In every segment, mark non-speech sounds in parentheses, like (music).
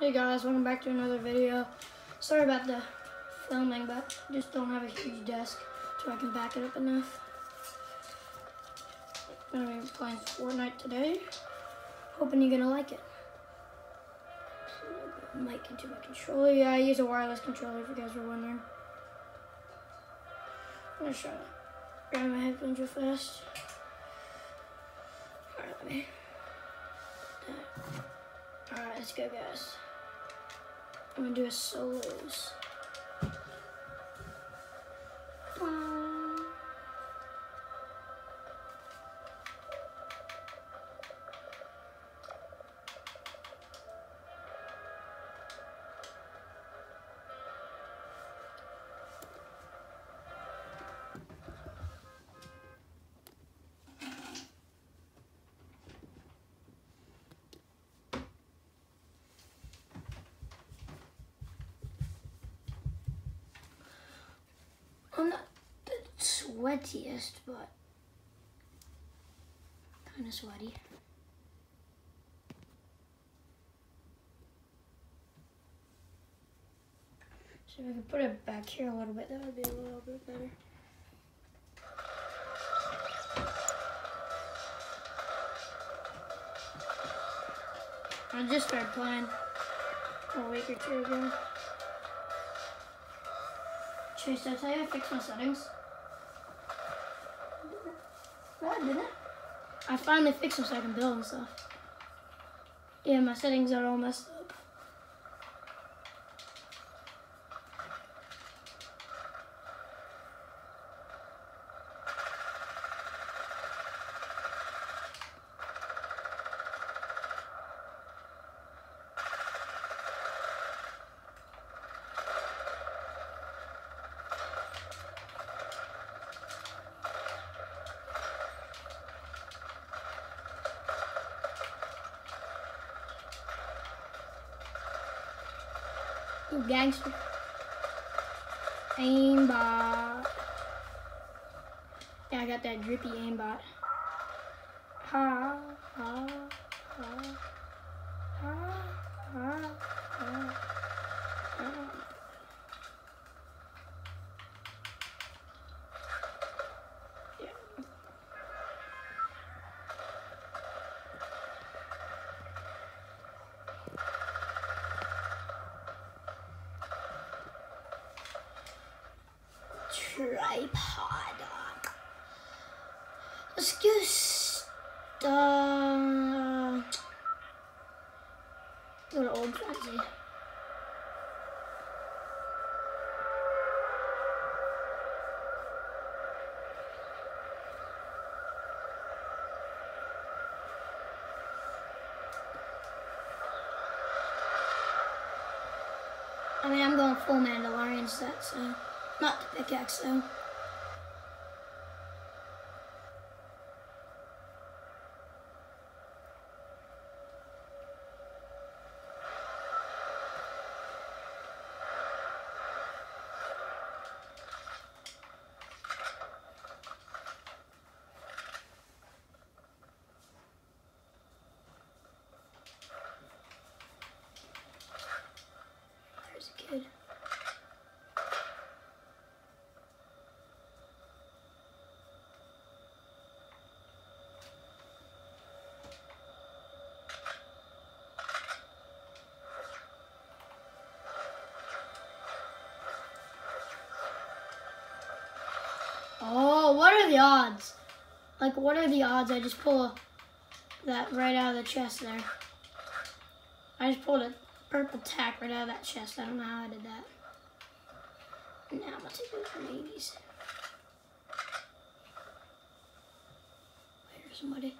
Hey guys, welcome back to another video. Sorry about the filming, but I just don't have a huge desk so I can back it up enough. I'm gonna be playing Fortnite today. Hoping you're gonna like it. Mic into my controller. Yeah, I use a wireless controller if you guys were wondering. I'm gonna try to grab my headphones real fast. Alright, let me. Alright, let's go, guys. I'm gonna do a solos. I'm not the sweatiest, but kind of sweaty. So if I could put it back here a little bit, that would be a little bit better. I just started playing a week or two ago. Chase, did I tell you I fixed my settings? No, I didn't. I finally fixed them so I can build and stuff. Yeah, my settings are all messed up. Gangster. Aimbot. Yeah, I got that drippy aimbot. I mean, I'm going full Mandalorian set, so not the pickaxe though. There's a kid. Oh, what are the odds? Like, what are the odds I just pull that right out of the chest there? I just pulled a purple tack right out of that chest. I don't know how I did that. Now I'm gonna take those grenades. Wait, there's somebody.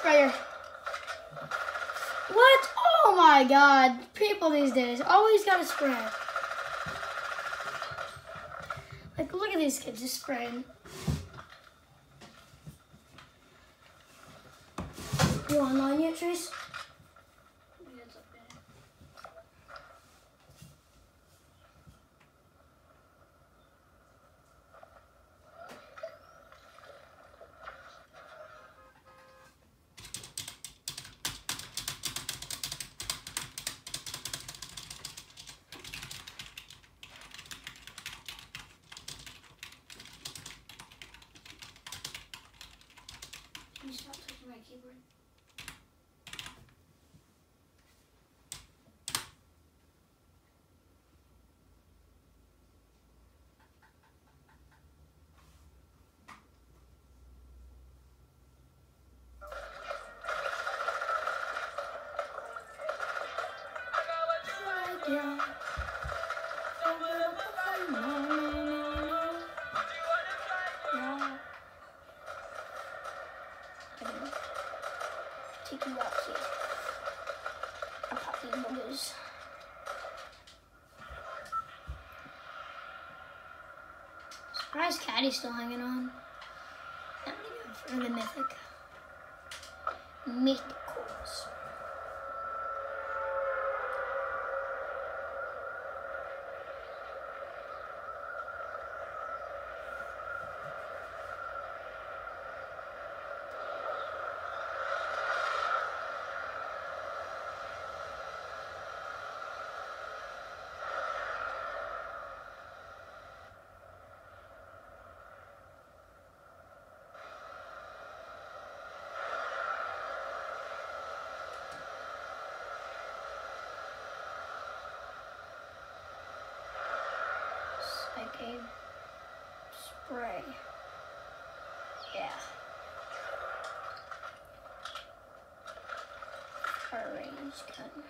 Sprayer. What? Oh my god. People these days always got to spray. Like, look at these kids just spraying. You online yet, Trace? Yeah, it's up there. Yeah. Yeah. Okay. Take you out here. I'll pop these buggers. Surprised Caddy's still hanging on. I'm for the mythic. Mythicals. Psychic spray. Yeah. Orange gun.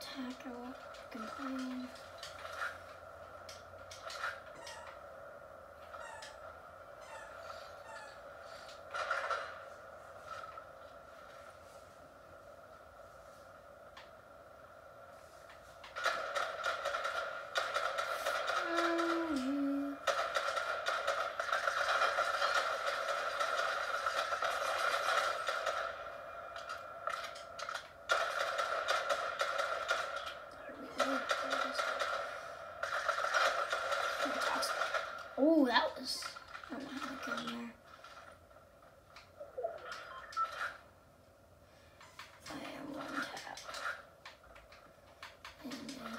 Tackle. Complain. Um, Oh, that was. I don't know how I got in there. I am one tap. And then.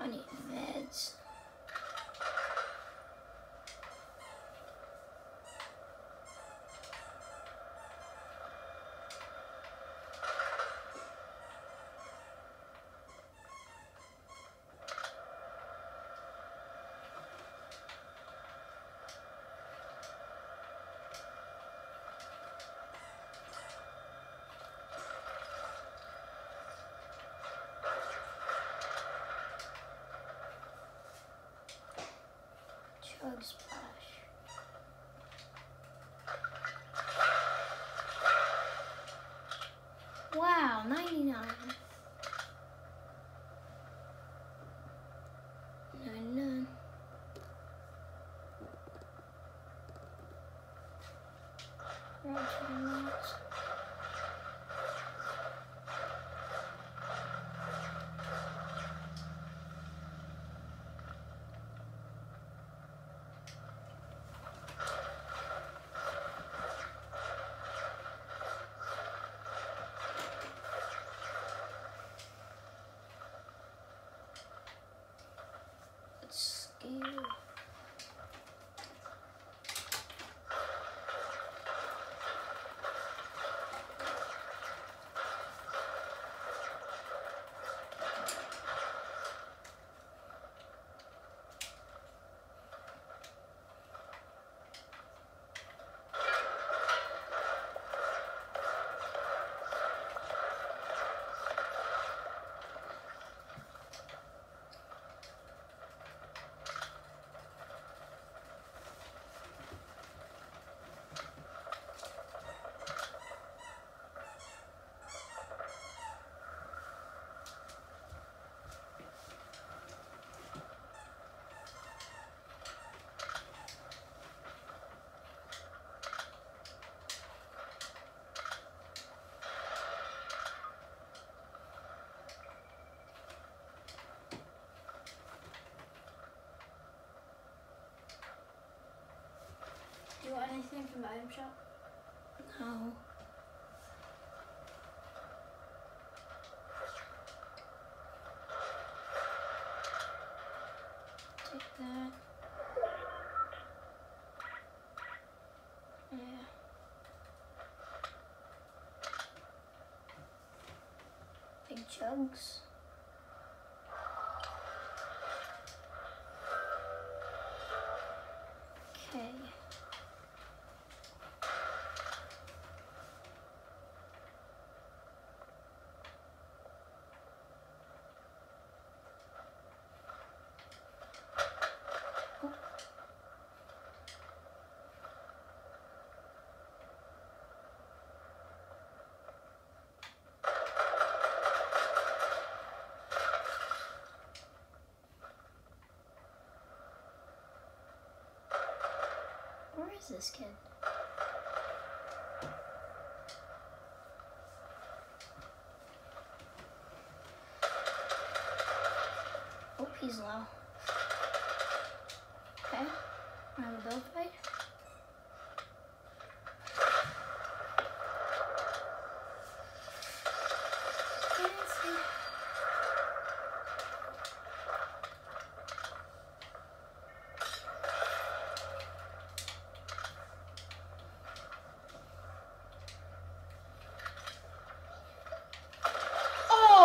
I need meds. Chug splash. Wow, 99. 99. Roger that. Let's scale. Anything from the item shop? No. Take that. Yeah. Big jugs. Is this kid? Oh, he's low. Okay. I'm a build fight.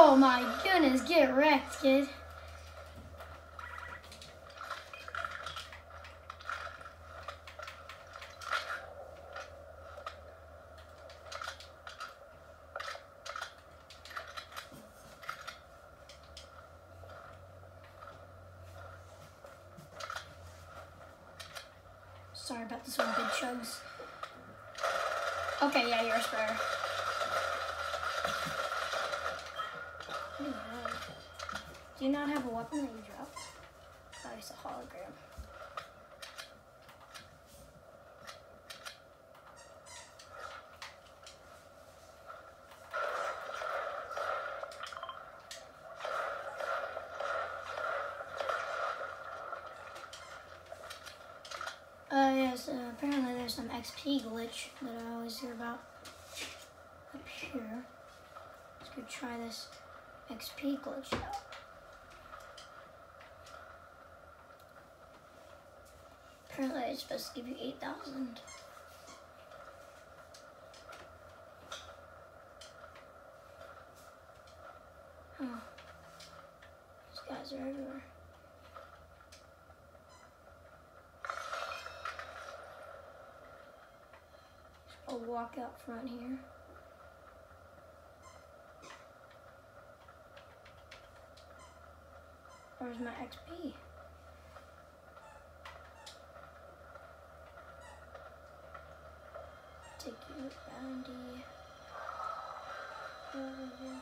Oh my goodness, get wrecked, kid. Sorry about this one, big chugs. Okay, yeah, you're a sprayer. What do you have? Do you not have a weapon that you dropped? Oh, it's a hologram. Uh, yes, uh, apparently there's some XP glitch that I always hear about up here. Let's go try this XP glitch out. Apparently it's supposed to give you 8,000. Oh. These guys are everywhere. Walk out front here. Where's my XP? Take you bounty. Over here.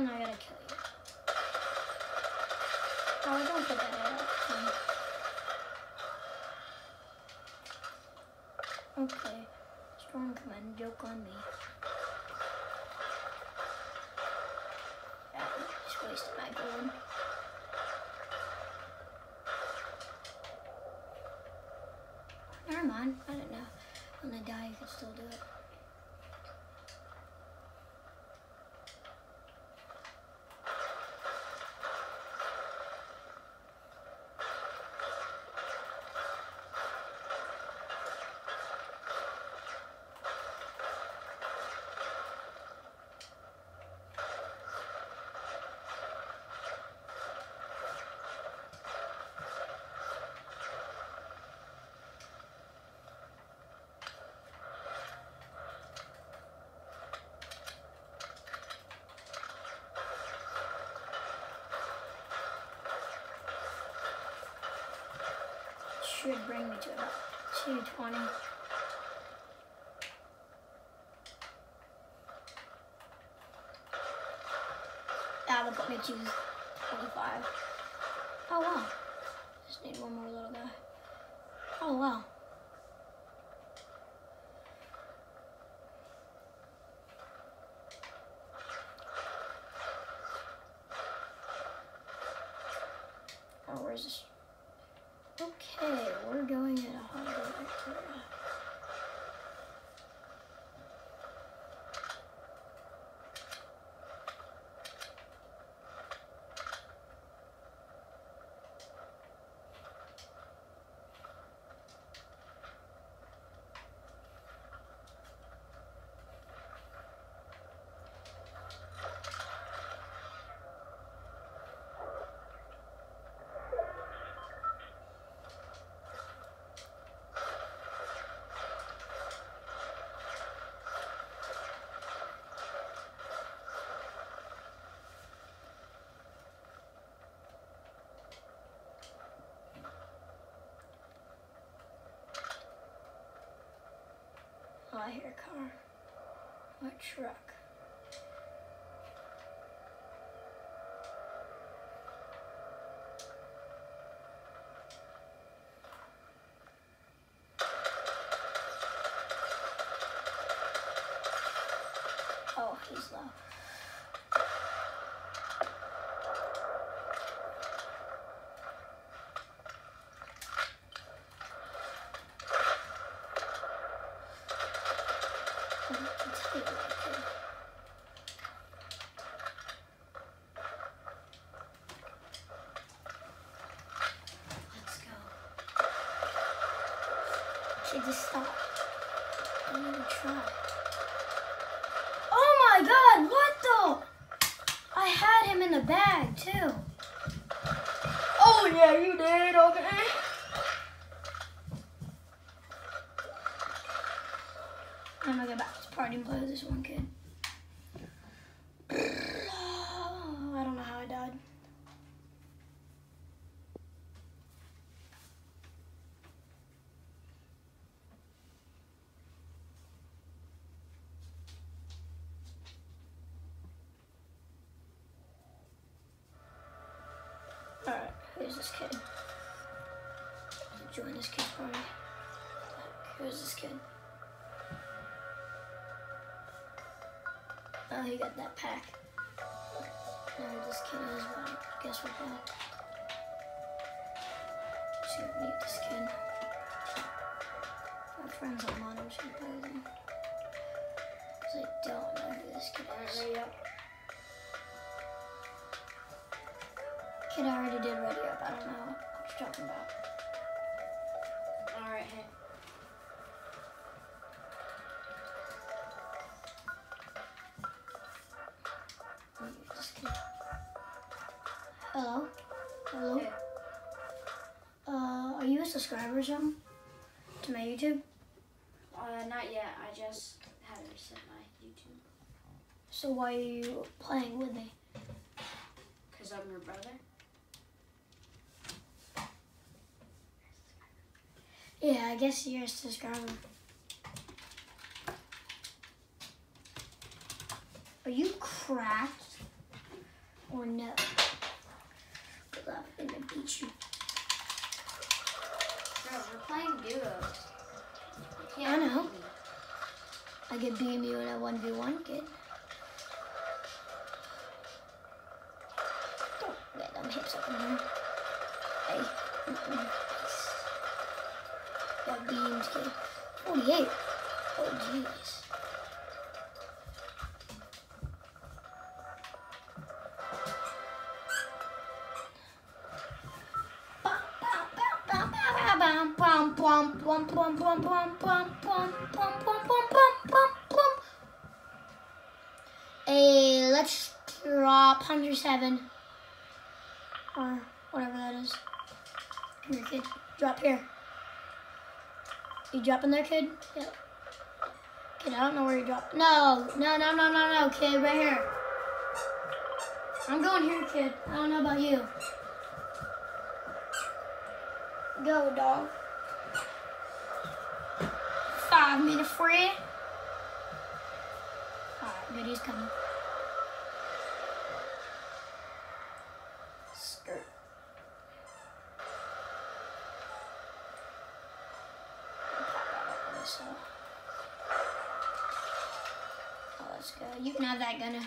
Then I gotta kill you. Oh, don't put that. Hmm. Okay. Storm command, joke on me. Yeah, just wasted my gold. Never mind. I don't know. When I die, you can still do it. Should bring me to about 220. That'll put me to 25. Oh wow. Just need one more little guy. Oh wow. I hear a car. What truck? Oh, he's low. Let's go. Should just stop. I to try. Oh my god, what the? I had him in the bag too. Oh yeah, you did. Okay. I'm gonna go back to party and play with this one kid. That pack. Who this kid is, I guess we're gonna just gonna meet this kid. My friends online, I'm just play with. Cause I don't know who this kid is. ready up. Kid I already did ready up. I don't know what you're talking about. Alright, are you a subscriber or something to my YouTube? Uh, not yet. I just had to reset my YouTube. So why are you playing with me? Because I'm your brother. Yeah, I guess you're a subscriber. Are you cracked or no? Because I'm gonna beat you. Playing duos. You I know. I could beam you in a 1v1 kid. Don't get them hips up in here. Hey. mm-mm. Got beams, kid. 48. Oh, jeez. Hey, let's drop 107. Or whatever that is. Come here, kid. Drop here. You dropping there, kid? Yeah. Kid, I don't know where you drop. No, no, no, no, no, no, kid, right here. I'm going here, kid. I don't know about you. Go, dog. Five minute free. Alright, good, he's coming. Skirt. So. Oh, let's go. You can have that gunner.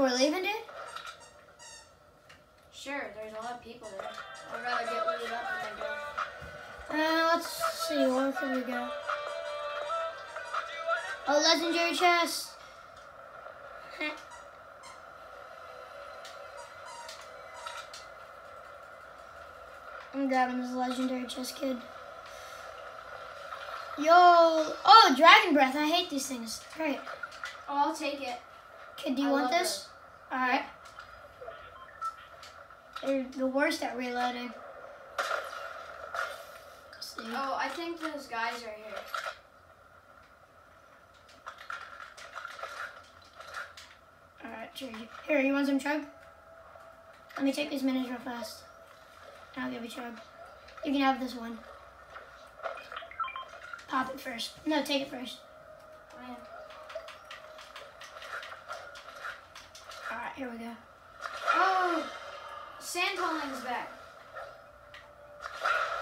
Oh, we're leaving, dude? Sure, there's a lot of people there. I'd rather get looted up then go. Uh, let's see, where can we go? Oh, legendary chest. (laughs) I'm grabbing this legendary chest, kid. Yo, oh, dragon breath. I hate these things. Great. Oh, I'll take it. Kid, do you I want this? All right. They're the worst at reloading. See? Oh, I think those guys are here. Alright. Here, you want some chug? Let me take these minis real fast. And I'll give you chug. You can have this one. Pop it first. No, take it first. Man. Alright, here we go. Oh, Sand tunneling's back.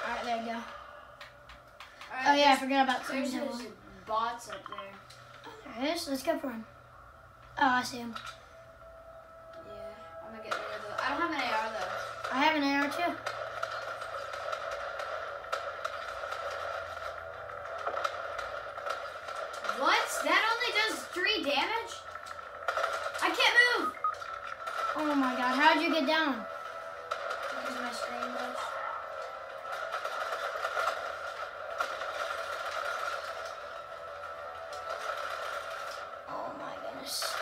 Alright, there you go. All oh, right, Oh yeah, I forgot about There's Thursday. those bots up there. Oh, there. Let's go for him. Oh, I see him. Yeah, I'm gonna get rid of those. I don't have an AR though. I have an AR too. God, how'd you get down? Because my screen glitch. Oh my goodness.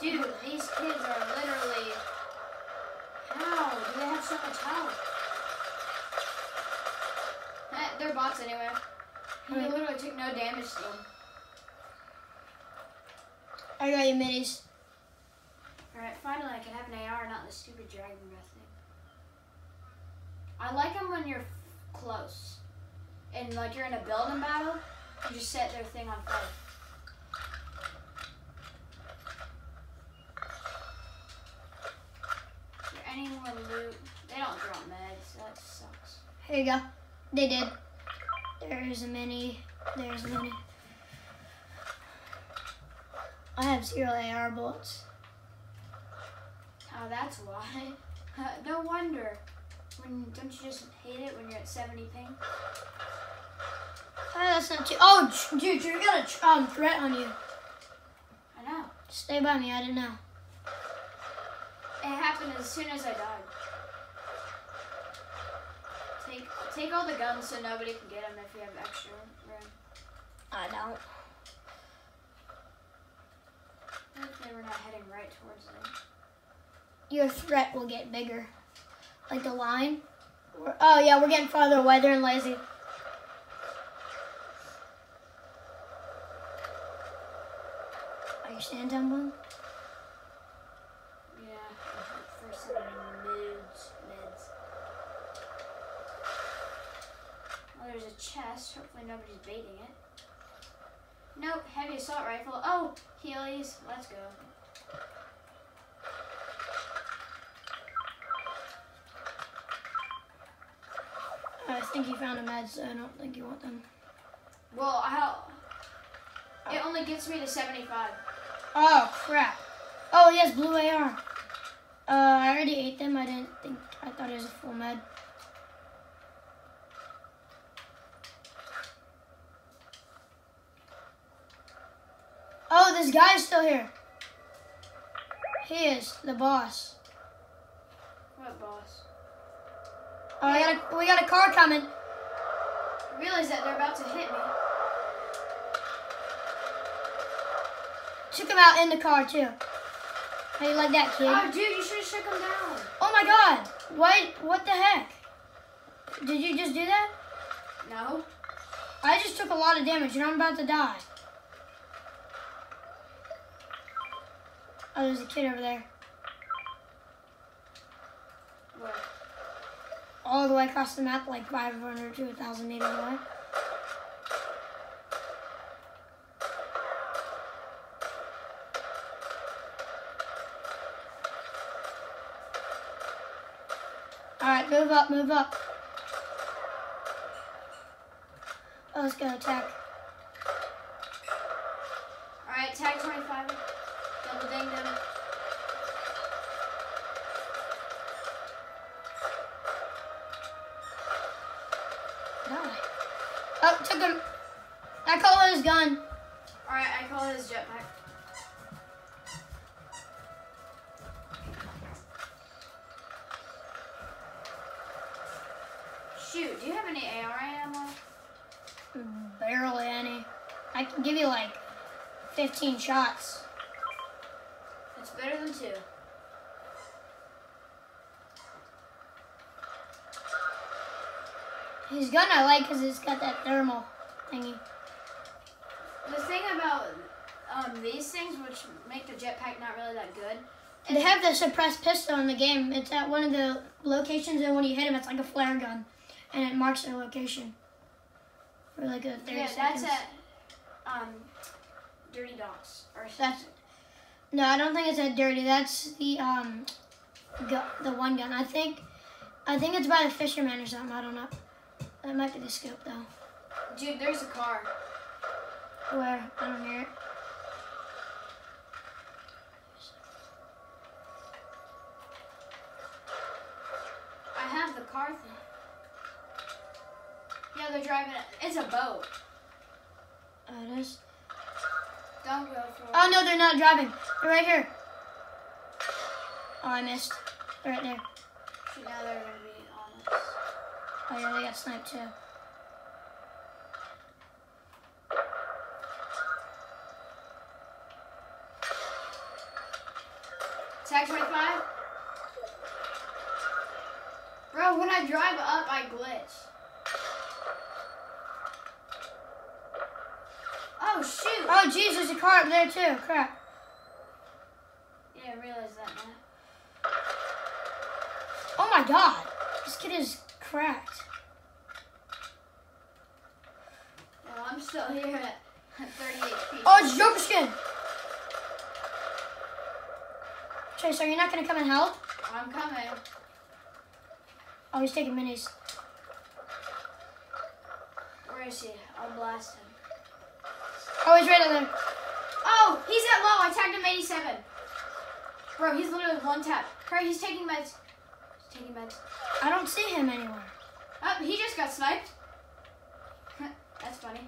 Dude, these kids are literally. How do they have so much health? Eh, they're bots anyway. He Right. literally took no damage to them. I got you minis. Alright, finally I can have an AR, not the stupid dragon breath thing. I like them when you're f- close. And like you're in a building battle, you just set their thing on fire. Is there any more loot? They don't drop meds, that sucks. Here you go. They did. There's a mini. There's a mini. I have zero AR bullets. Oh, that's why. no wonder. When don't you just hate it when you're at 70 ping? Oh, that's not too. Oh, dude, you got a um, threat on you. I know. Stay by me. I didn't know. It happened as soon as I died. Take take all the guns so nobody can get them if you have extra room. I don't. What if they were not heading right towards them? Your threat will get bigger. Like the line. We're- oh yeah, we're getting farther away. They're lazy. Are you sand tunneling? Yeah, for some moods, mids. Well, there's a chest. Hopefully nobody's baiting it. Nope, heavy assault rifle. Oh, Heelys. Let's go. I think you found a med, so I don't think you want them. Well, how? It only gets me to 75. Oh crap! Oh yes, blue AR. Uh, I already ate them. I didn't think. I thought it was a full med. This guy's still here. He is the boss. What boss? Oh, I got a, we got a car coming. I realize that they're about to hit me. Took him out in the car too. How you like that, kid? Oh, dude, you should have shook him down. Oh my God! What? What the heck? Did you just do that? No. I just took a lot of damage and I'm about to die. Oh, there's a kid over there. What? All the way across the map, like 500 to 1,000 meters away. Alright, move up, move up. Oh, let's go attack. Alright, tag 25. Double ding them. Die. Oh, took him. I call his gun. Alright, I call his jetpack. Shoot, do you have any AR ammo? Barely any. I can give you like 15 shots. It's better than two. His gun I like because it's got that thermal thingy. The thing about um, these things, which make the jetpack not really that good, They have the suppressed pistol in the game. It's at one of the locations, and when you hit them, it's like a flare gun, and it marks their location for like a 30 yeah, seconds. that's at um, Dirty Docks or That's no, I don't think it's that dirty. That's the um, the one gun. I think, I think it's by the fisherman or something. I don't know. That might be the scope though. Dude, there's a car. Where I don't hear it. I have the car thing. Yeah, they're driving it. It's a boat. Oh, it is. Don't go for it. Oh no, they're not driving. They're right here. Oh, I missed. They're right there. Shoot, now they're gonna be on us. Oh yeah, they got sniped too. Tag 25? Bro, when I drive up, I glitch. Oh, shoot. Oh jeez, there's a car up there too. Crap. Yeah, I realized that. Oh my god, this kid is cracked. Well, I'm still here at 30 HP. Oh, it's Joker skin. Chase, are you not gonna come and help? I'm coming. Oh, he's taking minis. Where is he? I'll blast him. Oh, he's right up there. Oh, he's at low. I tagged him 87. Bro, he's literally one tap. Hurry, he's taking meds. Taking meds. I don't see him anywhere. Oh, he just got sniped. (laughs) That's funny.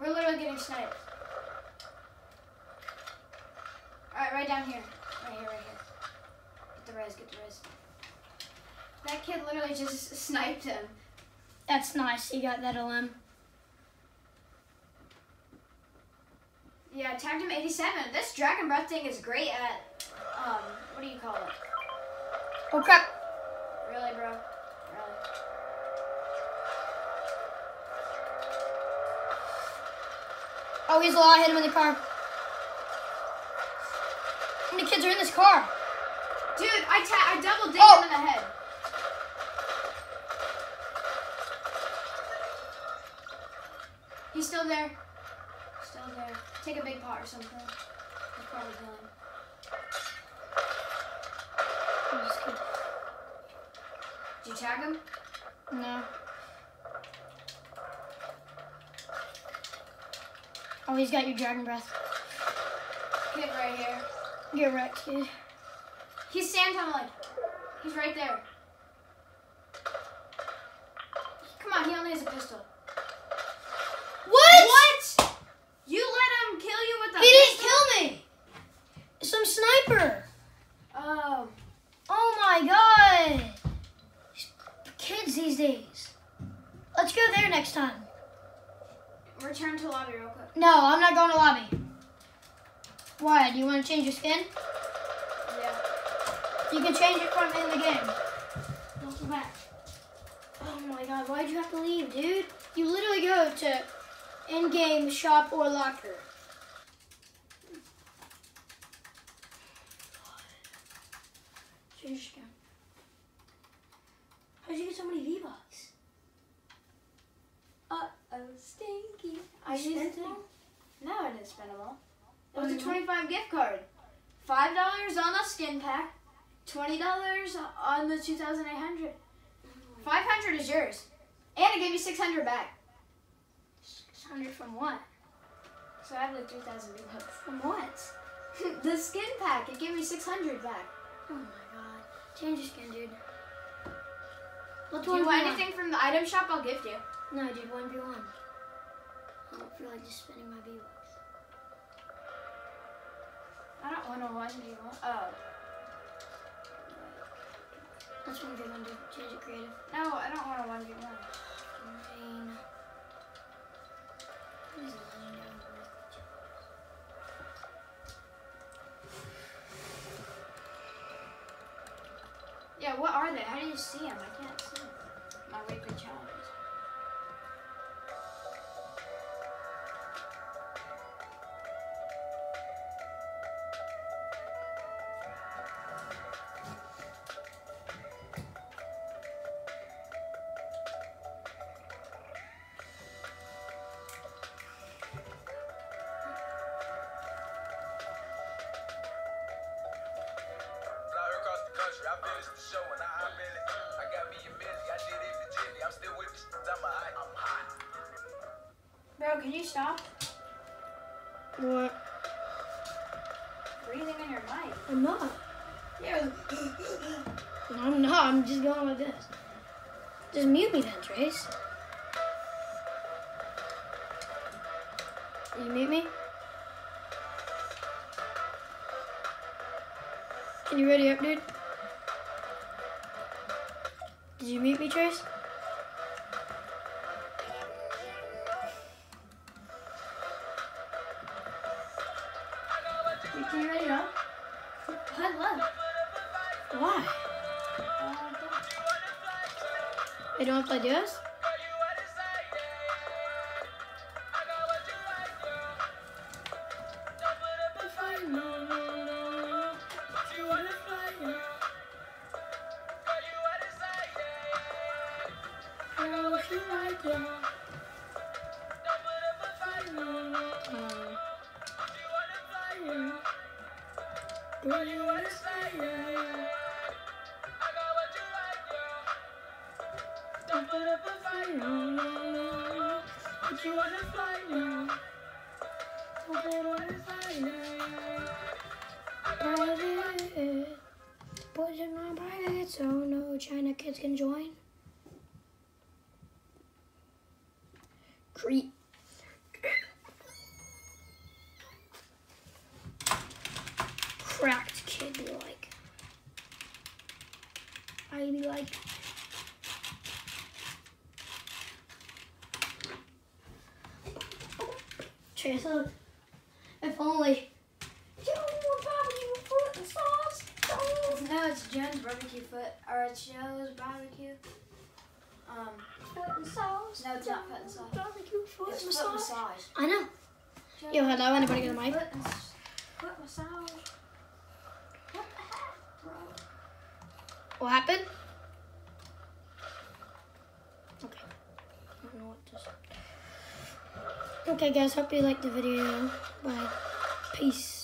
We're literally getting sniped. Alright, right down here. Right here, right here. Get the res, get the res. That kid literally just (laughs) sniped him. That's nice. He got that LM. Yeah, tagged him 87. This Dragon Breath thing is great at, um, what do you call it? Oh crap. Really, bro? Really? Oh, he's low. I hit him in the car. How many kids are in this car? Dude, I ta- I double dinged Oh. him in the head. He's still there. Still there. Take a big pot or something. He's probably. I'm just kidding. Did you tag him? No. Oh, he's got your dragon breath. Kid right here. Get wrecked, kid. He's sand tunneling. He's right there. Come on, he only has a pistol. What? What? You let him kill you with a He didn't pistol? kill me. Some sniper. Oh. Oh my god. Kids these days. Let's go there next time. Return to lobby real quick. No, I'm not going to lobby. Why? Do you want to change your skin? Yeah. You can change it from in the game. Don't come back. Oh my god, why'd you have to leave, dude? You literally go to in-game shop or locker. Change your skin. How'd you get so many V-Bucks? Uh oh, stinky. I used spent them all? No, I didn't spend them all. It was a 25 gift card. Five dollars on the skin pack. Twenty dollars on the 2,800. 500 is yours, and it gave me 600 back. 600 from what? So I have like 2,000 bucks. From what? (laughs) the skin pack, it gave me 600 back. Oh my god. Change your skin, dude. Let's Do you want anything from the item shop? I'll gift you. No, dude, 1v1. I don't feel like just spending my V-Bucks. I don't want to oh. one. Do you want? Oh. Let's 1v1, dude. Change it creative. No, I don't want a one v one. Campaign. What is it? Legendary birthday Yeah, what are they? How do you see them? I can't see I finished the show and I hop in it. I got me a milli, I did it for Jimmy. I'm still with the I'm hot, I'm hot. Bro, can you stop What? breathing in your mic? I'm not. Yeah. I'm not. I'm just going like this. Just mute me then, Trace. You mute me? Can you ready up, dude? Did you mute me, Trace? Can you ready up? Hud left. Why? Uh, They don't want to play duos? Kids can join. Creep. Cracked kid be like. I be like. Chase, look. If only. You want barbecue foot and sauce? Oh. no, it's Jen's barbecue foot, or it's Joe's barbecue. Um, Foot and sauce. No, it's not foot and sauce. Barbecue foot it's and foot sauce. massage. I know. Yo, hello, anybody got a mic? Foot, and s- foot massage. What the heck, bro? What happened? Okay. I don't know what to say. Okay, guys, hope you liked the video. Bye. Peace.